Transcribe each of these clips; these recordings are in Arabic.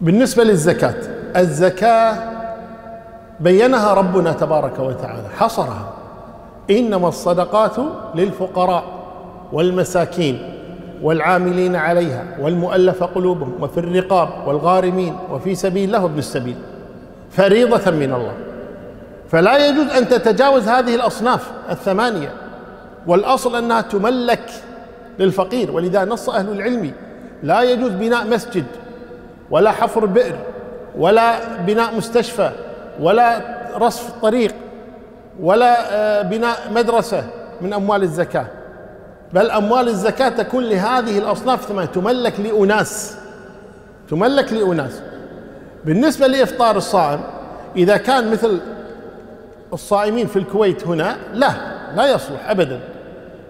بالنسبة للزكاة الزكاة بينها ربنا تبارك وتعالى حصرها. إنما الصدقات للفقراء والمساكين والعاملين عليها والمؤلف قلوبهم وفي الرقاب والغارمين وفي سبيل الله وابن السبيل فريضة من الله. فلا يجوز أن تتجاوز هذه الأصناف الثمانية. والأصل أنها تملك للفقير ولذا نص أهل العلم لا يجوز بناء مسجد ولا حفر بئر ولا بناء مستشفى ولا رصف طريق ولا آه، بناء مدرسة من أموال الزكاة. بل أموال الزكاة تكون لهذه الأصناف ثمانية تملك لأناس. تملك لأناس. بالنسبة لإفطار الصائم إذا كان مثل الصائمين في الكويت هنا لا لا يصلح أبدا.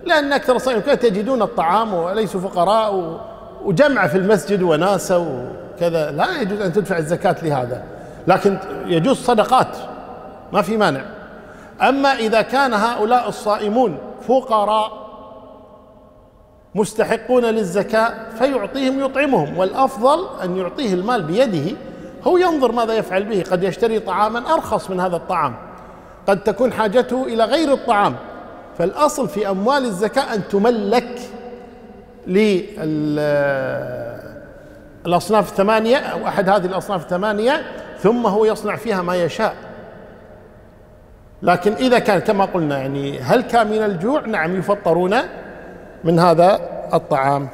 لأن أكثر الصائمين تجدون الطعام وليسوا فقراء وجمع في المسجد وناسة وكذا لا يجوز أن تدفع الزكاة لهذا لكن يجوز صدقات ما في مانع. أما إذا كان هؤلاء الصائمون فقراء مستحقون للزكاة فيعطيهم يطعمهم والأفضل أن يعطيه المال بيده. هو ينظر ماذا يفعل به قد يشتري طعاما أرخص من هذا الطعام. قد تكون حاجته إلى غير الطعام. فالأصل في أموال الزكاة أن تملك للأصناف الثمانية أو أحد هذه الأصناف الثمانية ثم هو يصنع فيها ما يشاء. لكن إذا كان كما قلنا يعني هل كان من الجوع؟ نعم يفطرون من هذا الطعام.